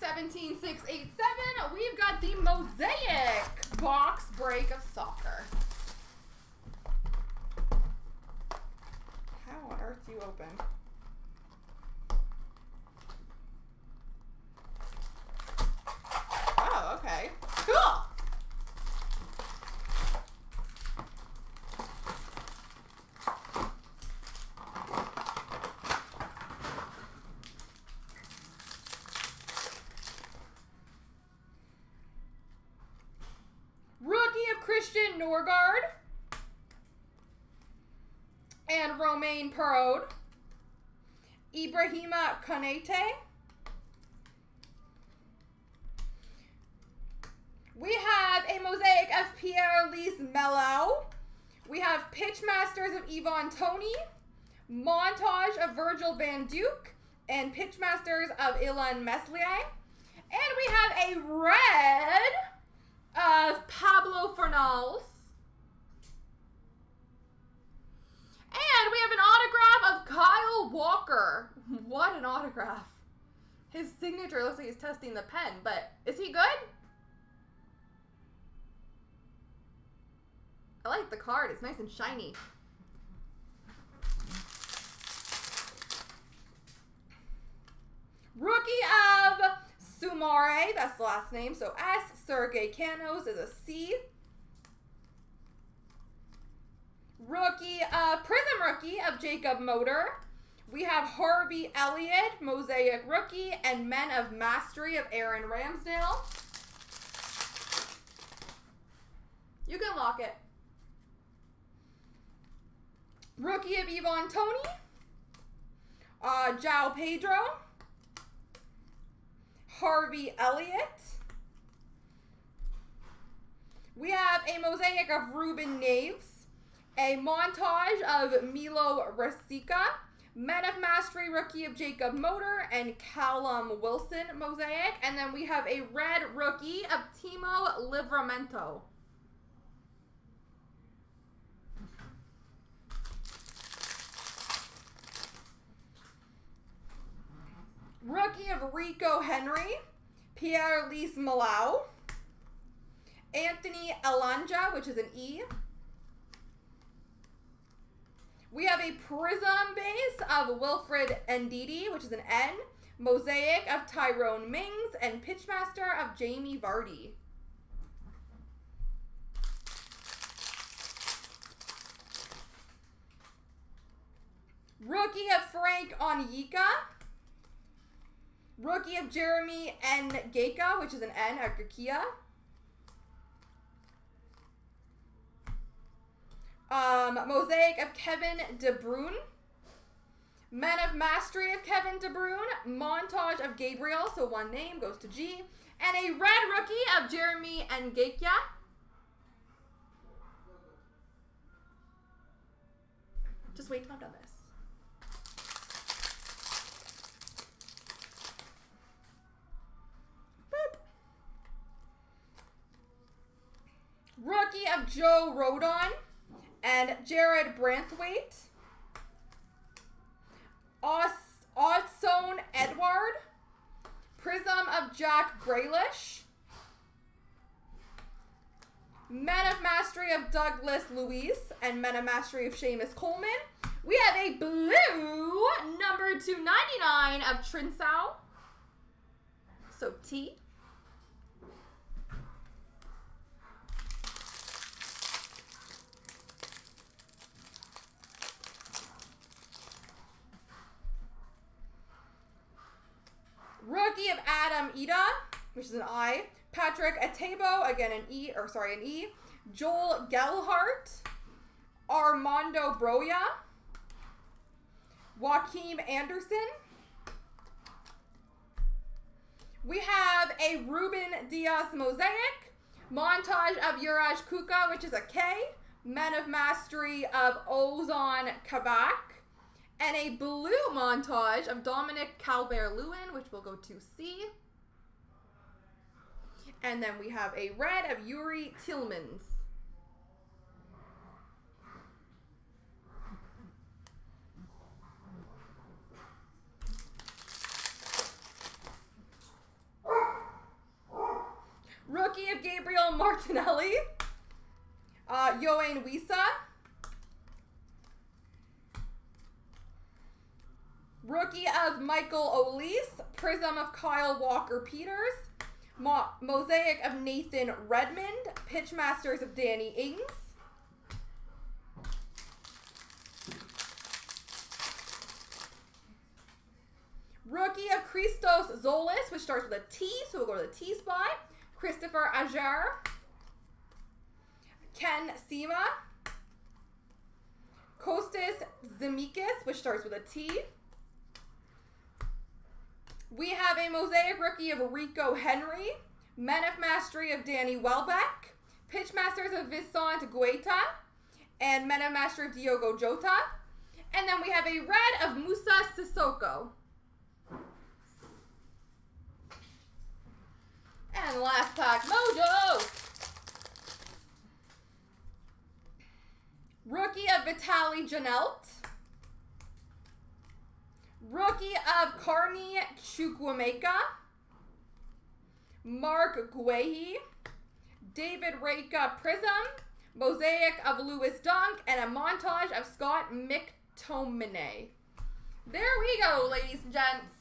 17687, we've got the Mosaic box break of soccer. How on earth do you open? Oh, okay. Cool! Rookie of Norgaard. And Romain Perraud. Ibrahima Konate. We have a mosaic of Pierre Lees-Melou. We have Pitch Masters of Ivan Toney. Montage of Virgil Van Dijk. And Pitch Masters of Illan Meslier. And we have a red of Pablo Fornals. And we have an autograph of Kyle Walker. What an autograph. His signature looks like he's testing the pen, but is he good? I like the card. It's nice and shiny. Rookie of Sumare, that's the last name. So S. Sergi Canos is a C. Rookie, uh, Prism Rookie of Jacob Motor. We have Harvey Elliott, Mosaic Rookie, and Men of Mastery of Aaron Ramsdale. You can lock it. Rookie of Ivan Toney. Uh, João Pedro. Harvey Elliott. We have a mosaic of Ruben Neves, a montage of Milot Rashica, Men of Mastery rookie of Jacob Motor, and Callum Wilson mosaic. And then we have a red rookie of Tino Livramento. Rookie of Rico Henry, Pierre Lees-Melou, Anthony Elanga, which is an E. We have a Prism base of Wilfred Ndidi, which is an N. Mosaic of Tyrone Mings, and Pitchmaster of Jamie Vardy. Rookie of Frank Onyeka. Rookie of Jeremy N. Geka, which is an N at Gakia. Um, Mosaic of Kevin De Bruyne. Men of Mastery of Kevin De Bruyne. Montage of Gabriel, so one name goes to G. And a red rookie of Jeremy Ngakia. Just wait till I'm done this. Boop. Rookie of Joe Rodon and Jarrad Branthwaite. Odsonne Edouard. Prism of Jack Grealish. Men of Mastery of Douglas Luiz and Men of Mastery of Seamus Coleman. We have a blue number 299 of Trincao. So T. Rookie of Adam Idah, which is an I. Patrick Atebo, again an E, or sorry, an E. Joel Gelhardt. Armando Broja. Joachim Andersen. We have a Ruben Dias mosaic. Montage of Juraj Kucka, which is a K. Men of Mastery of Ozan Kabak and a blue montage of Dominic Calvert-Lewin, which we'll go to C. And then we have a red of Youri Tielemans. Rookie of Gabriel Martinelli. Uh, Yoane Wissa. Rookie of Michael Olise. Prism of Kyle Walker Peters. Mo Mosaic of Nathan Redmond. Pitchmasters of Danny Ings. Rookie of Christos Tzolis, which starts with a T, so we'll go to the T spot. Kristoffer Ajer. Ken Sema. Kostas Tsimikas, which starts with a T. We have a Mosaic rookie of Rico Henry. Men of Mastery of Danny Welbeck. Pitchmasters of Vicente Guaita. And Men of Mastery of Diogo Jota. And then we have a red of Moussa Sissoko. And last pack, Mojo! Rookie of Vitali Janelt. Rookie of Carney Chukwuemeka. Mark Guehi. David Raya Prism. Mosaic of Lewis Dunk. And a montage of Scott McTominay. There we go, ladies and gents.